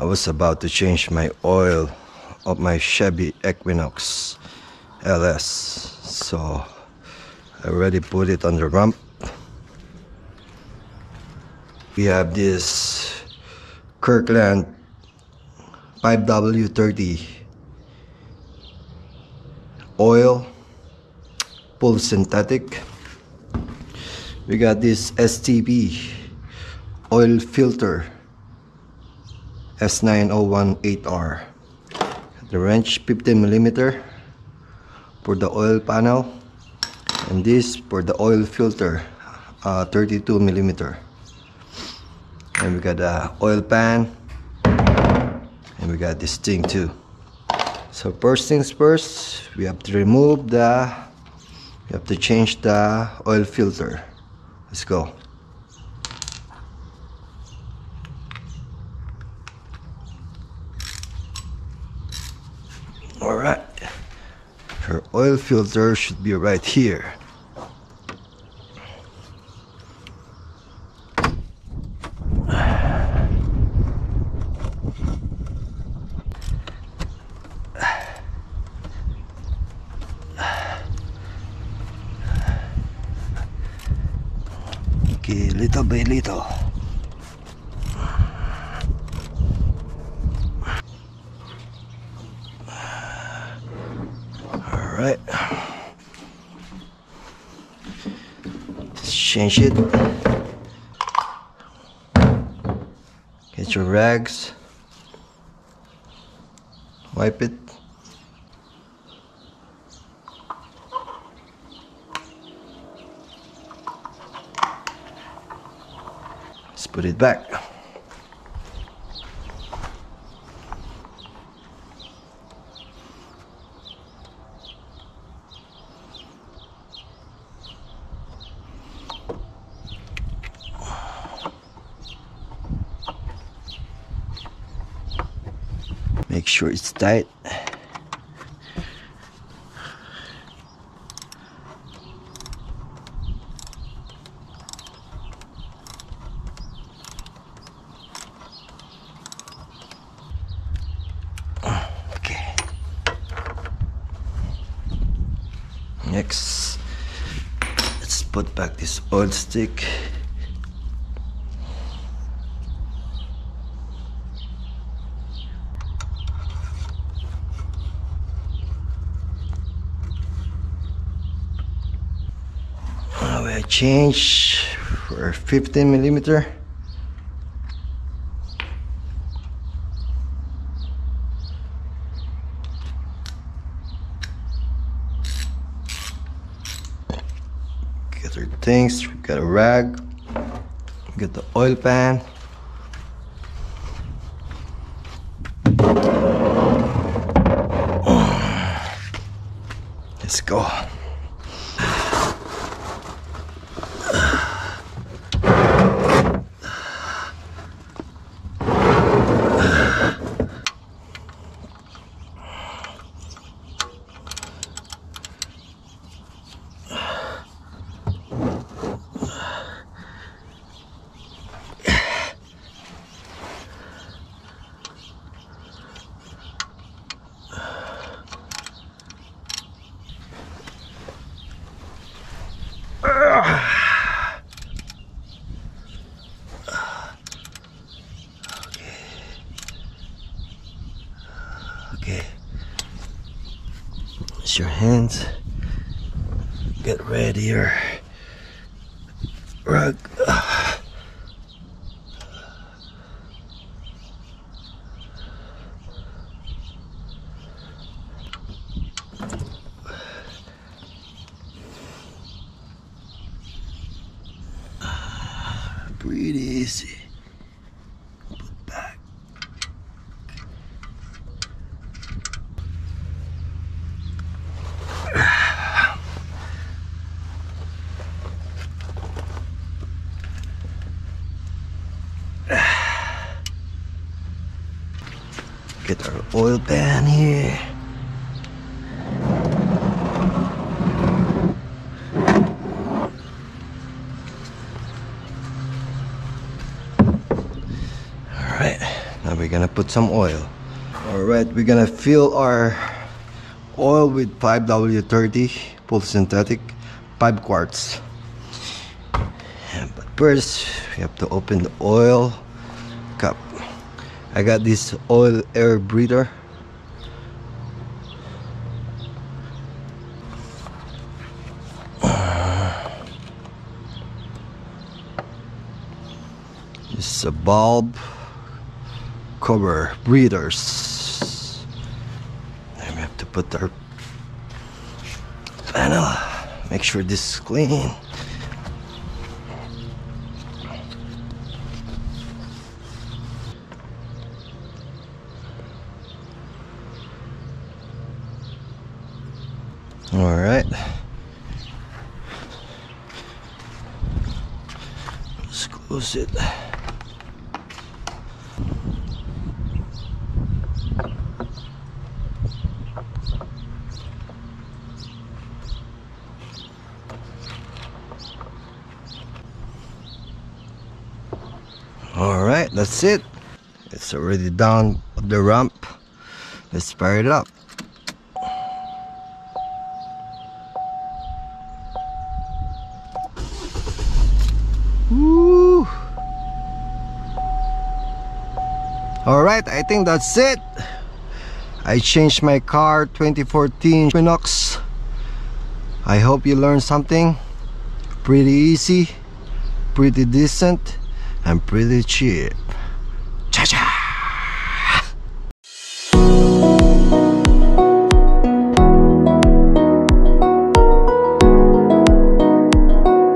I was about to change my oil of my Chevy Equinox LS so I already put it on the ramp. We have this Kirkland 5W30 oil full synthetic. We got this STP oil filter S9018R the wrench 15 millimeter for the oil panel and this for the oil filter uh, 32 millimeter. And we got the oil pan and we got this thing too. So first things first we have to remove the we have to change the oil filter. Let's go all right her oil filter should be right here Okay, little by little. Right. Let's change it. Get your rags. Wipe it. Let's put it back. Make sure it's tight. Okay. Next, let's put back this oil stick. We change for 15 millimeter. Get our things. We got a rag. get the oil pan. Let's go. Okay. Wash your hands. Get ready your rug. Breathe easy. Put back. Get our oil pan here. All right, now we we're gonna put some oil. All right we're gonna fill our oil with 5w30 full synthetic 5 quarts. But first we have to open the oil cup I got this oil air breather This is a bulb cover breathers. And we have to put our panel. Make sure this is clean. All right. Let's close it. All right, that's it. It's already down the ramp. Let's fire it up. All right, I think that's it. I changed my car 2014 Equinox. I hope you learned something. Pretty easy, pretty decent, and pretty cheap.